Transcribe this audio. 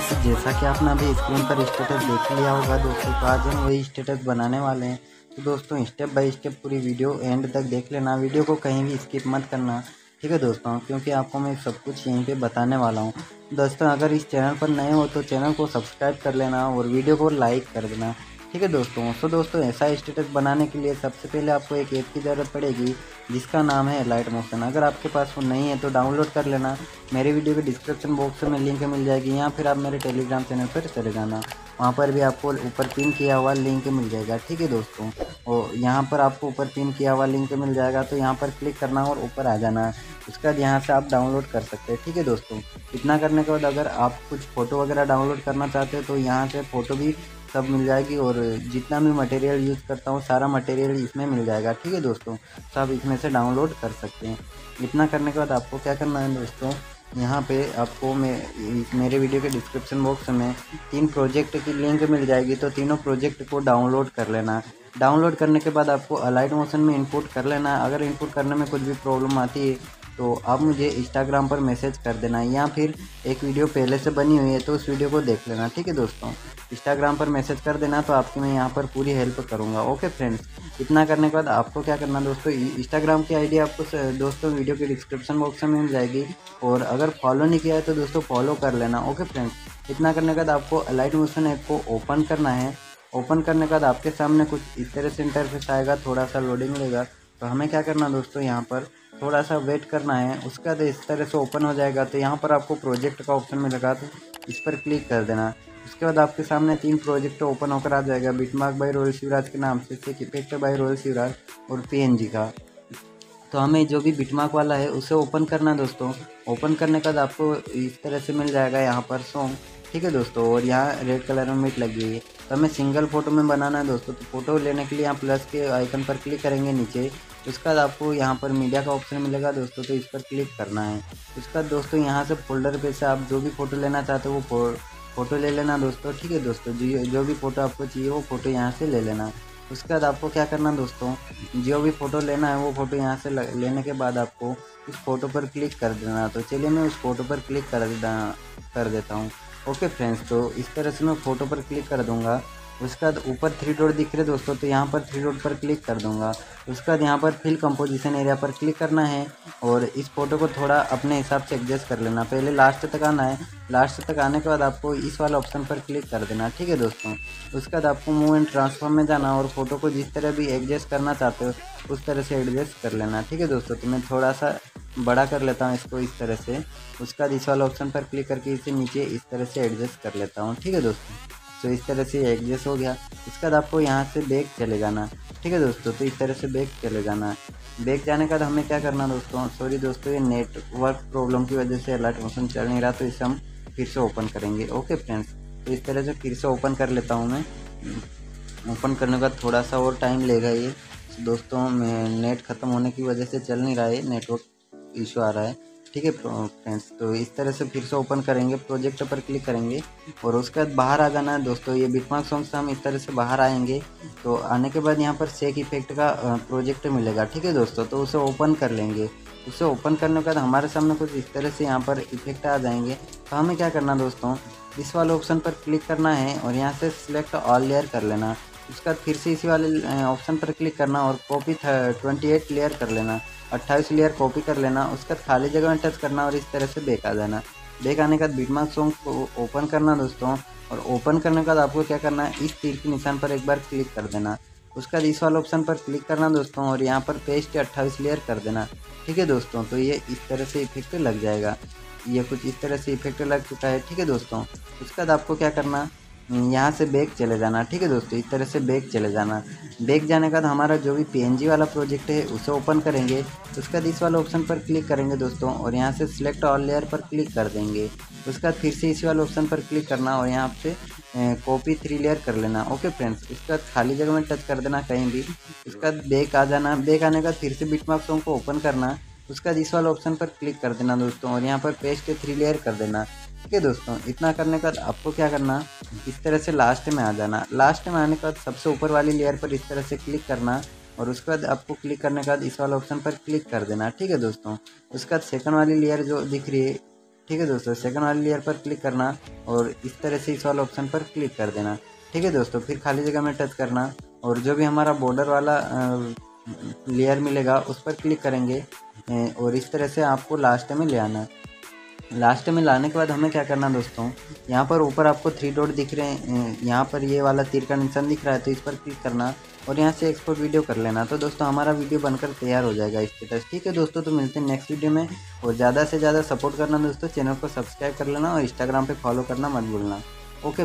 Friends जैसा कि आपने अभी स्क्रीन पर स्टेटस देख लिया होगा, दोस्तों तो आज हम वही स्टेटस बनाने वाले हैं। तो दोस्तों स्टेप बाय स्टेप पूरी वीडियो एंड तक देख लेना। वीडियो को कहीं भी स्किप मत करना, ठीक है दोस्तों? क्योंकि आपको मैं सब कुछ यहीं पे बताने वाला हूँ। दोस्तों, अगर इस चैनल पर नए हो तो चैनल को सब्सक्राइब कर लेना और वीडियो को लाइक कर देना। ठीक है दोस्तों सो दोस्तों, ऐसा स्टेटस बनाने के लिए सबसे पहले आपको एक ऐप की ज़रूरत पड़ेगी, जिसका नाम है लाइट मोशन अगर आपके पास वो नहीं है तो डाउनलोड कर लेना। मेरे वीडियो के डिस्क्रिप्शन बॉक्स में लिंक मिल जाएगी, या फिर आप मेरे टेलीग्राम चैनल पर चले जाना। वहाँ पर भी आपको ऊपर पिन किया हुआ लिंक मिल जाएगा, ठीक है दोस्तों? और यहाँ पर आपको ऊपर पिन किया हुआ लिंक मिल जाएगा तो यहाँ पर क्लिक करना और ऊपर आ जाना। उसके बाद यहाँ से आप डाउनलोड कर सकते हैं, ठीक है दोस्तों? इतना करने के बाद अगर आप कुछ फ़ोटो वगैरह डाउनलोड करना चाहते हो तो यहाँ से फ़ोटो भी सब मिल जाएगी और जितना भी मटेरियल यूज़ करता हूँ, सारा मटेरियल इसमें मिल जाएगा। ठीक है दोस्तों? तो आप इसमें से डाउनलोड कर सकते हैं। इतना करने के बाद आपको क्या करना है दोस्तों? यहाँ पे आपको मैं मेरे वीडियो के डिस्क्रिप्शन बॉक्स में तीन प्रोजेक्ट की लिंक मिल जाएगी तो तीनों प्रोजेक्ट को डाउनलोड कर लेना। डाउनलोड करने के बाद आपको अलाइट मोशन में इनपुट कर लेना। अगर इनपुट करने में कुछ भी प्रॉब्लम आती है तो आप मुझे इंस्टाग्राम पर मैसेज कर देना या फिर एक वीडियो पहले से बनी हुई है तो उस वीडियो को देख लेना, ठीक है दोस्तों? इंस्टाग्राम पर मैसेज कर देना तो आपकी मैं यहाँ पर पूरी हेल्प करूँगा ओके फ्रेंड्स इतना करने के बाद आपको क्या करना दोस्तों इंस्टाग्राम की आईडी आपको दोस्तों वीडियो के डिस्क्रिप्शन बॉक्स में मिल जाएगी, और अगर फॉलो नहीं किया है तो दोस्तों फॉलो कर लेना ओके फ्रेंड्स इतना करने के बाद आपको अलाइट मोशन ऐप को ओपन करना है। ओपन करने के बाद आपके सामने कुछ इस तरह से इंटरफेस आएगा, थोड़ा सा लोडिंग लेगा तो हमें क्या करना दोस्तों, यहाँ पर थोड़ा सा वेट करना है। उसके बाद इस तरह से ओपन हो जाएगा तो यहाँ पर आपको प्रोजेक्ट का ऑप्शन मिलेगा तो इस पर क्लिक कर देना। उसके बाद आपके सामने तीन प्रोजेक्ट ओपन होकर आ जाएगा बिटमार्क बाई रोयल शिवराज के नाम से इफ़ेक्ट बाई रोयल शिवराज और पीएनजी का। तो हमें जो भी बिटमार्क वाला है, उसे ओपन करना है दोस्तों। ओपन करने के बाद आपको इस तरह से मिल जाएगा यहाँ पर सॉन्ग ठीक है दोस्तों, और यहाँ रेड कलर में मिट लगी हुई है। तो हमें सिंगल फ़ोटो में बनाना है दोस्तों तो फ़ोटो लेने के लिए यहाँ प्लस के आइकन पर क्लिक करेंगे नीचे। उसके बाद आपको यहाँ पर मीडिया का ऑप्शन मिलेगा दोस्तों तो इस पर क्लिक करना है। उसके बाद दोस्तों, यहाँ से फोल्डर पे से आप जो भी फ़ोटो लेना चाहते हो, वो फ़ोटो ले लेना दोस्तों, ठीक है दोस्तों? जो जो भी फ़ोटो आपको चाहिए, वो फ़ोटो यहाँ से ले लेना। उसके बाद आपको क्या करना दोस्तों, जो भी फ़ोटो लेना है, वो फ़ोटो यहाँ से लेने के बाद आपको उस फ़ोटो पर क्लिक कर देना। तो चलिए मैं उस फ़ोटो पर क्लिक कर देना कर देता हूँ। ओके फ्रेंड्स तो इस तरह से मैं फ़ोटो पर क्लिक कर दूँगा। उसके बाद ऊपर थ्री डॉट दिख रहे दोस्तों तो यहाँ पर थ्री डॉट पर क्लिक कर दूँगा। उसके बाद यहाँ पर फिल कंपोजिशन एरिया पर क्लिक करना है और इस फ़ोटो को थोड़ा अपने हिसाब से एडजस्ट कर लेना। पहले लास्ट तक आना है। लास्ट तक आने के बाद आपको इस वाले ऑप्शन पर क्लिक कर देना, ठीक है दोस्तों? उसके बाद आपको मूव एंड ट्रांसफॉर्म में जाना और फ़ोटो को जिस तरह भी एडजस्ट करना चाहते हो, उस तरह से एडजस्ट कर लेना, ठीक है दोस्तों? तो मैं थोड़ा सा बड़ा कर लेता हूँ इसको इस तरह से। उसके इस वाला ऑप्शन पर क्लिक करके इसे नीचे इस तरह से एडजस्ट कर लेता हूँ। ठीक है दोस्तों? तो इस तरह से एडजस्ट हो गया। इसके बाद आपको यहाँ से बैग चले जाना। ठीक है दोस्तों? तो इस तरह से बैग चले जाना। बैग जाने के बाद हमें क्या करना दोस्तों? सॉरी दोस्तों, ये नेटवर्क प्रॉब्लम की वजह से अलर्ट मोशन चल नहीं रहा तो इसे हम फिर से ओपन करेंगे। ओके फ्रेंड्स तो इस तरह से फिर से ओपन कर लेता हूँ मैं। ओपन करने के थोड़ा सा और टाइम लेगा ये। दोस्तों नेट ख़त्म होने की वजह से चल नहीं रहा है नेटवर्क इशू आ रहा है। ठीक है फ्रेंड्स तो इस तरह से फिर से ओपन करेंगे प्रोजेक्ट पर क्लिक करेंगे और उसके बाद बाहर आ जाना है। दोस्तों, ये बिटमार्क सॉन्ग से हम इस तरह से बाहर आएँगे तो आने के बाद यहाँ पर सेक इफ़ेक्ट का प्रोजेक्ट मिलेगा। ठीक है, दोस्तों तो उसे ओपन कर लेंगे। उसे ओपन करने के बाद हमारे सामने कुछ इस तरह से यहाँ पर इफ़ेक्ट आ जाएँगे। तो हमें क्या करना दोस्तों, इस वाले ऑप्शन पर क्लिक करना है और यहाँ से सिलेक्ट ऑल लेयर कर लेना। उसके फिर से इसी वाले ऑप्शन पर क्लिक करना और कॉपी ट्वेंटी एट लेयर कर लेना। अट्ठाईस लेयर कॉपी कर लेना, उसका खाली जगह में टच करना और इस तरह से बेक आ जाना। बेक आने के बाद बीटमार्क सॉन्ग को ओपन करना दोस्तों, और ओपन करने के बाद आपको क्या करना है, इस तीर के निशान पर एक बार क्लिक कर देना। उसके बाद इस वाले ऑप्शन पर क्लिक करना दोस्तों, और यहाँ पर पेस्ट अट्ठाईस लेयर कर देना। ठीक है दोस्तों तो ये इस तरह से इफ़ेक्ट लग जाएगा। ये कुछ इस तरह से इफ़ेक्ट लग चुका है। ठीक है दोस्तों, उसके बाद आपको क्या करना यहाँ से बैग चले जाना, ठीक है दोस्तों? इस तरह से बैग चले जाना। बैग जाने के बाद हमारा जो भी पीएनजी वाला प्रोजेक्ट है, उसे ओपन करेंगे। उसके बाद इस वाले ऑप्शन पर क्लिक करेंगे दोस्तों और यहाँ से सिलेक्ट ऑल लेयर पर क्लिक कर देंगे। उसके बाद फिर से इसी वाले ऑप्शन पर क्लिक करना और यहाँ से कॉपी थ्री लेयर कर लेना। ओके फ्रेंड्स उसके बाद खाली जगह में टच कर देना कहीं भी। उसके बाद बैग आ जाना। बैग आने के बाद फिर से बिटमार्क को ओपन करना। उसके बाद इस वाले ऑप्शन पर क्लिक कर देना दोस्तों और यहाँ पर पेस्ट थ्री लेयर कर देना। ठीक है दोस्तों, इतना करने के बाद आपको क्या करना? इस तरह से लास्ट में आ जाना। लास्ट में आने के बाद सबसे ऊपर वाली लेयर पर इस तरह से क्लिक करना और उसके बाद आपको क्लिक करने के बाद इस वाले ऑप्शन पर क्लिक कर देना। ठीक है दोस्तों? उसके बाद सेकंड वाली लेयर जो दिख रही है, ठीक है दोस्तों? सेकंड वाली लेयर पर क्लिक करना और इस तरह से इस वाले ऑप्शन पर क्लिक कर देना। ठीक है दोस्तों? फिर खाली जगह में टच करना और जो भी हमारा बॉर्डर वाला लेयर मिलेगा, उस पर क्लिक करेंगे और इस तरह से आपको लास्ट में ले आना। लास्ट में लाने के बाद हमें क्या करना दोस्तों? यहाँ पर ऊपर आपको थ्री डॉट दिख रहे हैं यहाँ पर ये वाला तीर का निशान दिख रहा है तो इस पर क्लिक करना और यहाँ से एक्सपोर्ट वीडियो कर लेना। तो दोस्तों, हमारा वीडियो बनकर तैयार हो जाएगा स्टेटस ठीक है दोस्तों तो मिलते हैं नेक्स्ट वीडियो में। और ज़्यादा से ज़्यादा सपोर्ट करना दोस्तों चैनल को सब्सक्राइब कर लेना और इंस्टाग्राम पर फॉलो करना मत भूलना। ओके